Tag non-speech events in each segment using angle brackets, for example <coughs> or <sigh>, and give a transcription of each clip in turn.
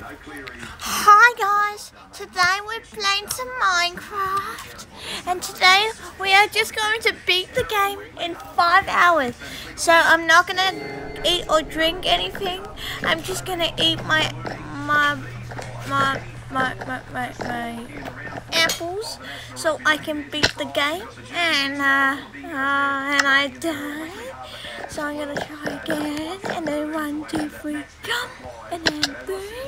Hi guys, today we're playing some Minecraft and today we are just going to beat the game in five hours. So I'm not gonna eat or drink anything. I'm just gonna eat my my my my my my, my apples so I can beat the game and uh, uh and I die. So I'm gonna try again and then one, two, three, jump and then boom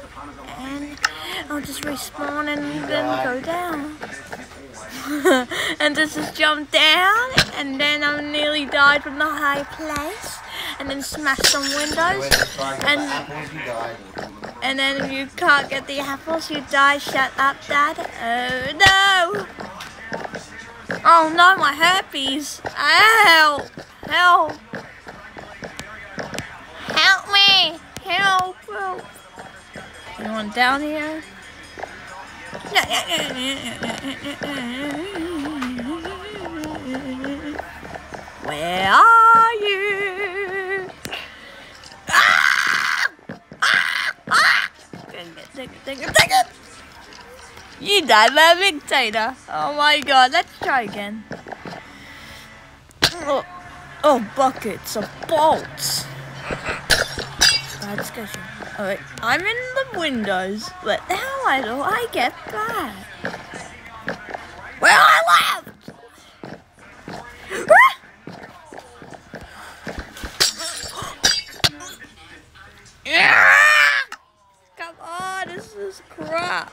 I'll just respawn and then go down. <laughs> and just just jump down and then I nearly died from the high place and then smash some windows and and then if you can't get the apples you die. Shut up dad. Oh no! Oh no my herpes! Help! Help! Help me! Help! Help! Anyone down here? Where are you? Ah! Ah! Ah! Take it, take it, take it, take it! You by a dictator. Oh my god, let's try again. Oh, oh buckets of bolts. That's good. Alright, I'm in the windows, but how do I get back? Where I left! <gasps> Come on, this is crap.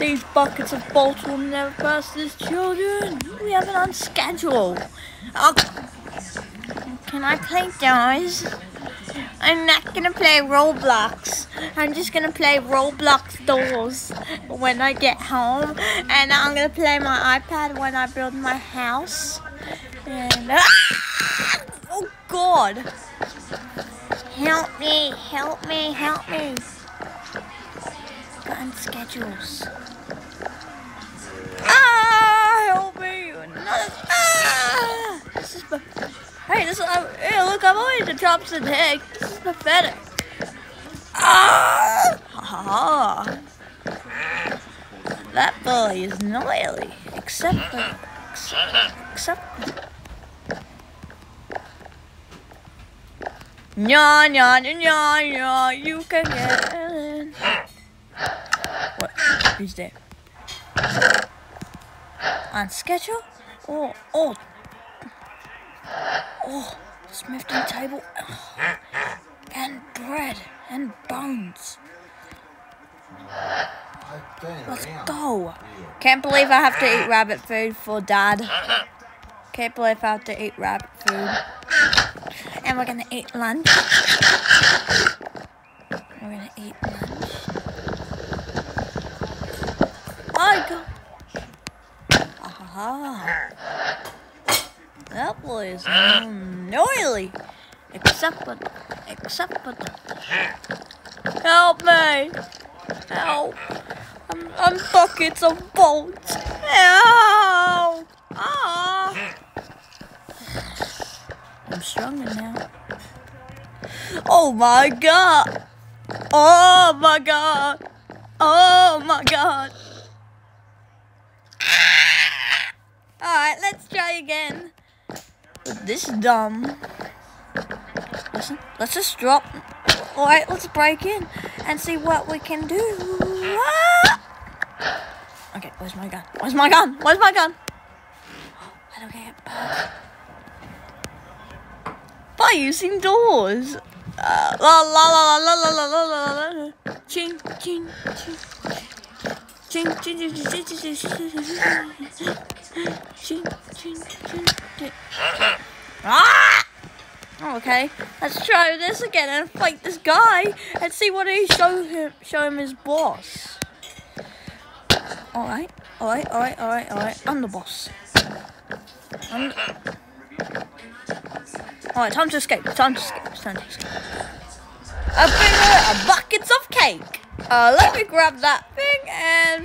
These buckets of bolts will never pass this children. We have it on schedule. Can I play guys? I'm not gonna play Roblox. I'm just gonna play Roblox dolls when I get home, and I'm gonna play my iPad when I build my house. And ah! oh God! Help me! Help me! Help me! Gun schedules. Hey, this is. Uh, hey, look! I'm always the and egg. This is pathetic. Ah! Ha ha. That boy is noily, except for, except, except. Nya nya nya nya. You can get in. What? Who's there? On schedule? Oh, oh, Oh, Smithton table. <sighs> And bread and bones. Let's go. Can't believe I have to eat rabbit food for dad. Can't believe I have to eat rabbit food. And we're gonna eat lunch. We're gonna eat lunch. Oh, go. Aha. That boy is noily. Except but, except but. Help me! Help! I'm, I'm buckets of bolts. Help! Ah! I'm stronger now. Oh my god! Oh my god! Oh my god! Alright, let's try again. This is dumb. Listen, let's just drop. Alright, let's break in and see what we can do. Ah! Okay, where's my gun? Where's my gun? Where's my gun? I get back? By using doors. Uh, la la la la la la la la la la. Ching ching ching. Ching ching ching ching ching ching ching ching ching ching. Ah! Okay, let's try this again and fight this guy and see what he show him show him his boss. Alright, alright, alright, alright, alright. I'm the boss. I'm Alright, time to escape. Time to escape. Time to escape. A bigger, a buckets of cake. Uh, let me grab that thing and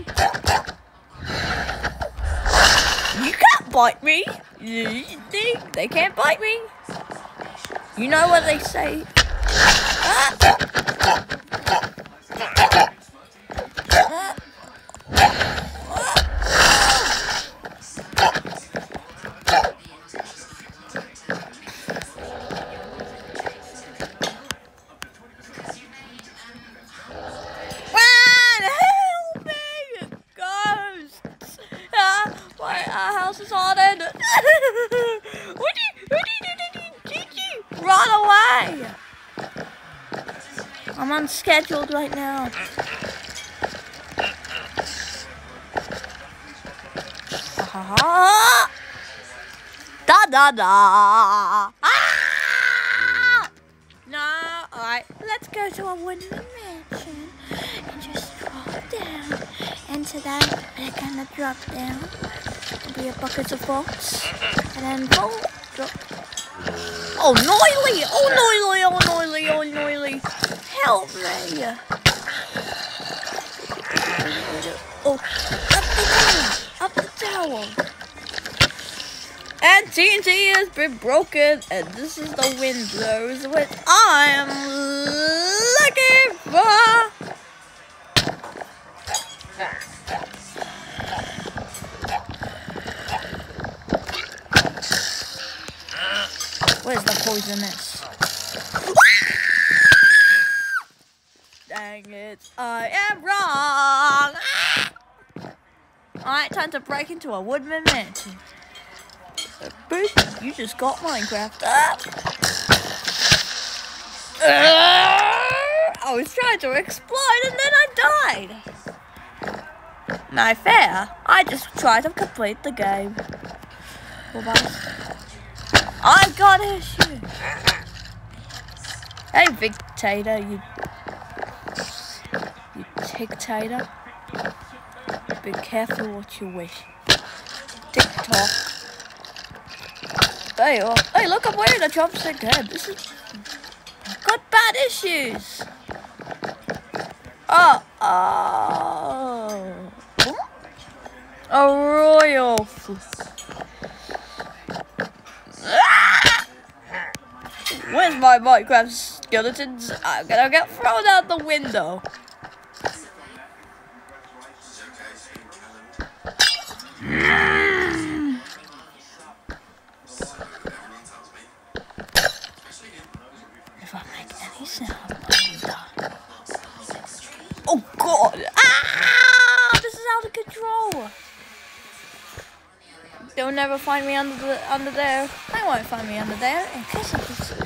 you can't bite me. They can't bite me? You know what they say. Ah! Unscheduled right now. <laughs> Da da da! Ah! No, alright, let's go to a wooden mansion and just drop down. Into that, we're gonna drop down. Be a bucket of bolts. And then bolt, drop. Oh, Noily! Oh, Noily! Oh, Noily! Oh, Noily! Help me! Oh, up the tower! Up the tower! And TNT has been broken, and this is the windows which I am looking for. Where's the poisonous? I am wrong. Ah! Alright, time to break into a woodman mansion. Boop, you just got Minecraft up. I was trying to explode and then I died. Not fair. I just tried to complete the game. I've got issues. Hey, Big Tater, you, you dictator. Be careful what you wish. TikTok. Hey, oh, hey, look, I'm wearing a chopstick head. This is got bad issues. Oh, oh, a royal. Where's my Minecraft skeletons? I'm gonna get thrown out the window. If I make any sound, I'm done. Oh god! Ah! This is out of control. They'll find me under the under there. They won't find me under there in case I just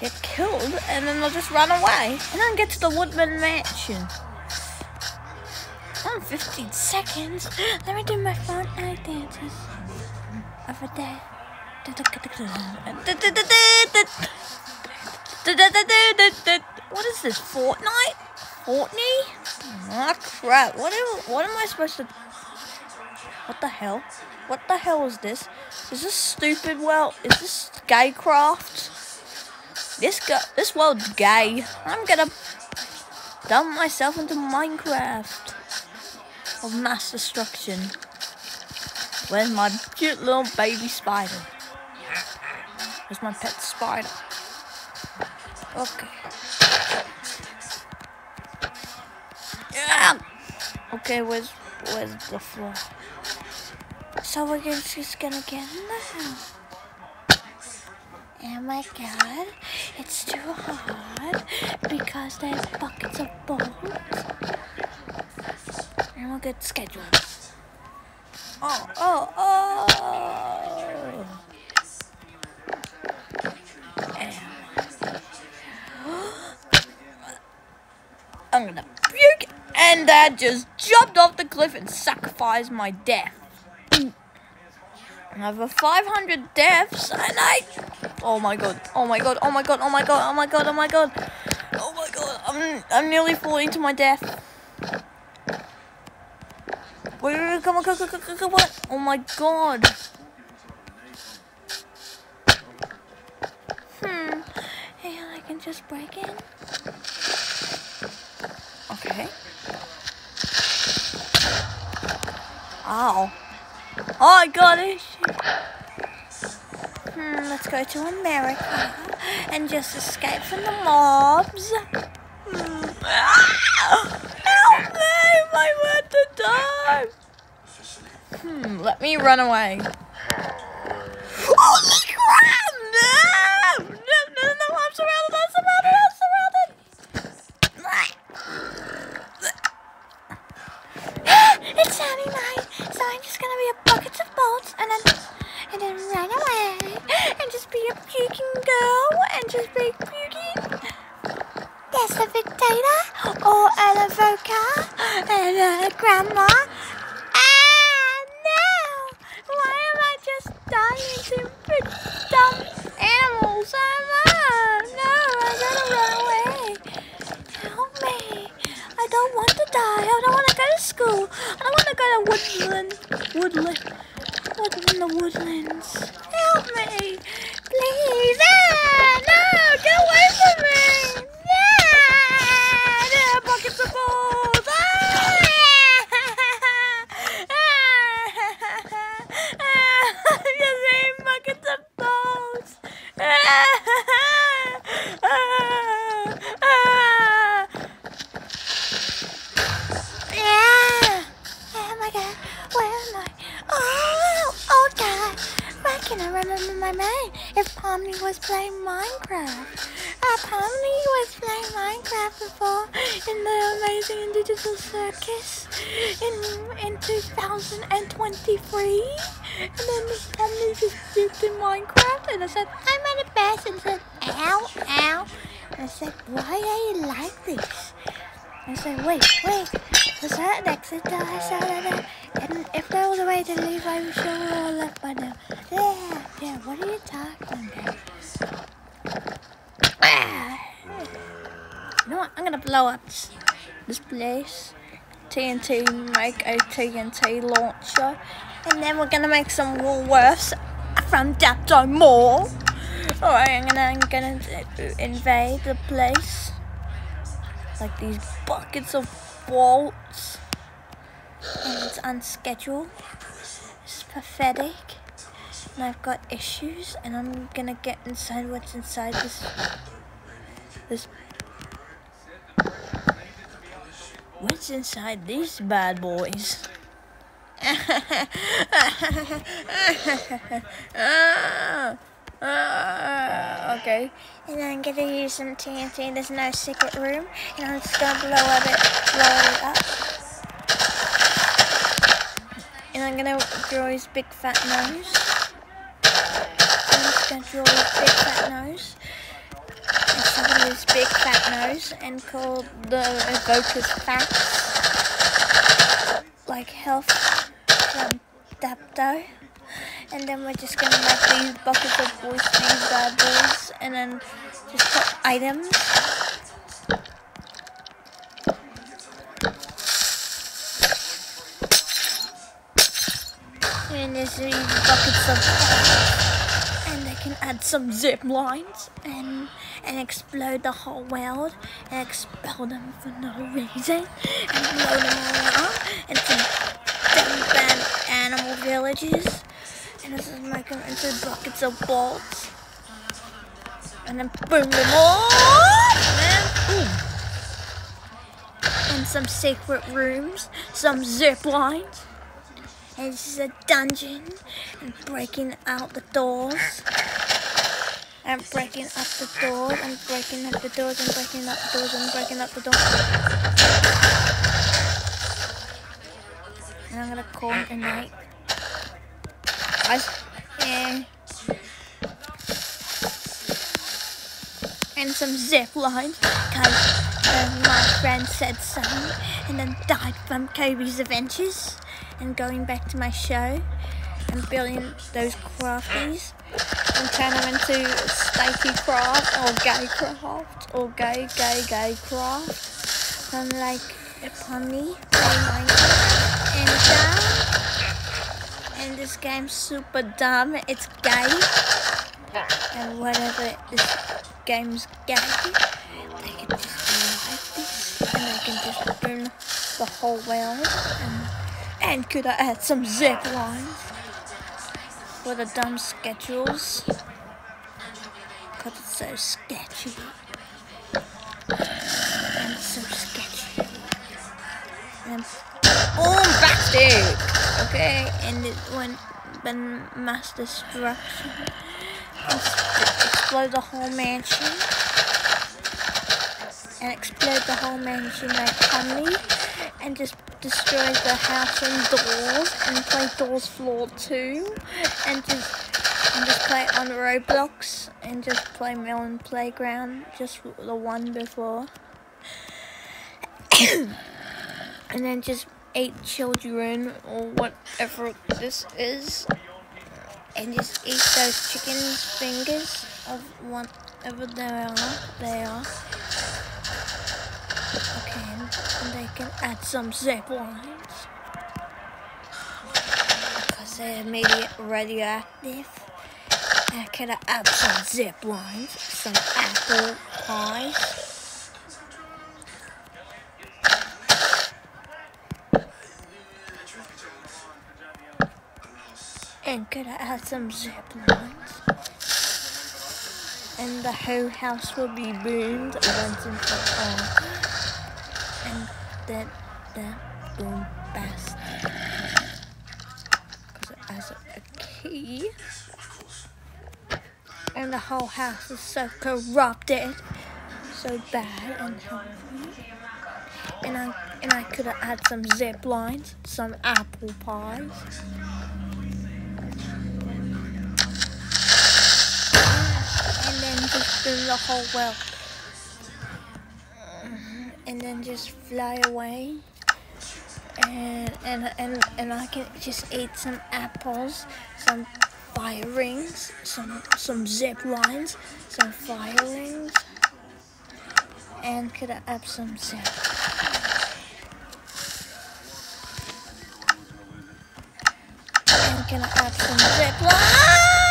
get killed, and then they'll just run away, and then get to the Woodman Mansion. I'm 15 seconds. <gasps> Let me do my Fortnite dances. Over there. What is this? Fortnite? Fortnite? Ah, crap. What am, what am I supposed to... What the hell? What the hell is this? Is this stupid world? Is this gaycraft? This go this world's gay. I'm gonna dump myself into Minecraft of mass destruction. Where's my cute little baby spider? Where's my pet spider? Okay. Yeah. Okay, where's where's the floor? So we're just gonna get in the house. Oh my god, it's too hard because there's buckets of bolts. And we'll get scheduled. Oh, oh, oh! <gasps> I'm gonna puke, and Dad just jumped off the cliff and sacrificed my death. Over 500 deaths, and I. Oh my god! Oh my god! Oh my god! Oh my god! Oh my god! Oh my god! Oh my god! I'm I'm nearly falling to my death. Wait, wait, wait, come on, come on, come on, come on! Oh my god! Hmm. Hey, I can just break in. Okay. Ow. Oh, I got it. Let's go to America and just escape from the mobs. Hmm. help me! I want to die. Hmm, let me run away. Holy crap! No! No, no, no, I'm surrounded, I'm surrounded, I'm surrounded! it's Sunny night, so I'm just gonna be a bucket of bolts and then and then run away and just be a puking girl and just be puking. That's the dictator or an avocat and a grandma. And now, why am I just dying to dumb animals? I'm no, I gotta run away. Help me. I don't want to die. I don't want to go to school. I don't want to go to woodland. Woodland. In the woodlands? Help me. Please. Ah, no, get away from me. Ah, there are buckets of balls. Ah, ah, I'm just eating buckets of balls. Ah, ah, ah. Yeah. Oh my god. Where am I? Oh, oh god. Why can I remember my name? If Pomni was playing Minecraft. Uh, Pomni was playing Minecraft before in the Amazing Digital Circus in in 2023. And then Pomni just duped in Minecraft and I said, I'm at the best and said, ow, ow. And I said, why are you like this? I said, wait, wait, was that an exit that I saw? And if there was a way to leave, I'm sure we Yeah, yeah, what are you talking about? Ah. You know what, I'm gonna blow up this, place. TNT, make a TNT launcher. And then we're gonna make some Woolworths from Dapto Mall. Alright, I'm gonna, I'm gonna invade the place like these buckets of bolts and it's unscheduled pathetic and I've got issues and I'm gonna get inside what's inside this this what's inside these bad boys <laughs> okay. And I'm gonna use some TNT. There's no secret room, and I'm just gonna blow up it, blow it up. And I'm gonna draw his big fat nose. I'm just gonna draw his big fat nose. And somebody his big fat nose, and call the evokers facts, like health from Dapto and then we're just gonna make these buckets of boys these bad boys and then just put items and there's these of and they can add some zip lines and and explode the whole world and expel them for no reason and blow them all up into dumb bad animal villages and this is making into buckets of bolts. And then boom them all. And boom. And some secret rooms, some zip lines. And this is a dungeon. And breaking out the doors. And breaking up the doors and breaking up the doors and breaking up the doors and breaking up the doors. And I'm gonna call it a night. I. And some zip lines, because uh, my friend said so, and then died from Kobe's adventures, and going back to my show, and building those crafties, and turn them into stakey craft, or gay craft, or gay, gay, gay craft, and like me, Minecraft, and uh, and this game's super dumb. It's gay. And whatever this game's gay, they can just like this. And I can just burn the whole world. And, could I add some zip lines for the dumb schedules? Because it's so sketchy. And so sketchy. And oh, boom, backstick! Okay, and it went been mass destruction. Explode the whole mansion. And explode the whole mansion like Tommy. And just destroy the house and doors. And play Doors Floor 2. And just and just play on Roblox. And just play Melon Playground. Just the one before. <coughs> and then just eight children or whatever this is and just eat those chicken fingers of whatever they are they are and they can add some zip lines because they're immediate radioactive I can add some zip lines some apple pies and could I add some zip lines? And the whole house will be boomed once and for all. Then the boom bast. Because it has a key. And the whole house is so corrupted. So bad and and I and I could have had some zip lines, some apple pies. And then just do the whole world. And then just fly away. And, and, and, and I can just eat some apples, some fire rings, some, some zip lines, some fire rings. And could I have some zip? And can I have some zip lines?